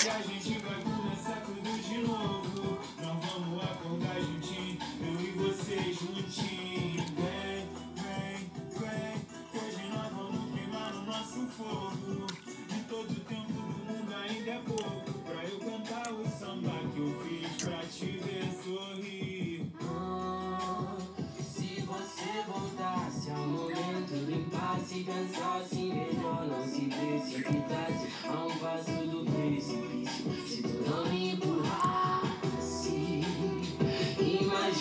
E a gente vai começar tudo de novo. Nós vamos acordar juntinho, eu e você juntinho. Vem, vem, vem. Hoje nós vamos queimar no nosso fogo. De todo tempo do mundo ainda é pouco. Pra eu cantar o samba que eu fiz pra te ver sorrir. Se você voltasse ao momento do impasse Pensasse melhor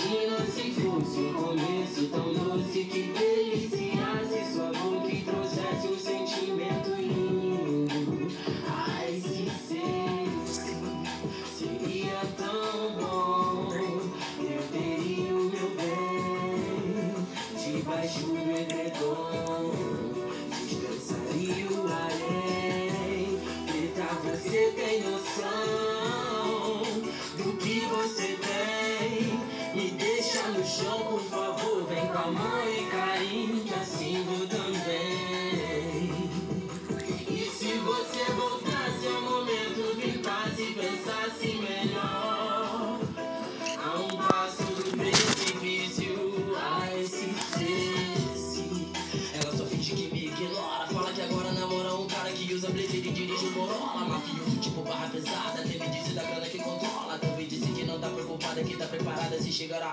Imagina se fosse um começo tão doce Que deliciasse sua boca e trouxesse um sentimento lindo. Ai, se sente Seria tão bom. Eu teria o meu bem Debaixo do edredom. Descansaria o além Preta, você tem noção Do que você tem me deixa no chão, por favor, vem com amor e carinho, te assino também. E se você voltasse ao momento me paz e pensasse melhor. A um passo do precipício, a esse cesse. Ela só finge que me ignora, fala que agora namora um cara que usa blazer e dirige o Corolla. Mafioso tipo barra pesada, Teve me disse da galera quem tá preparada é se chegar a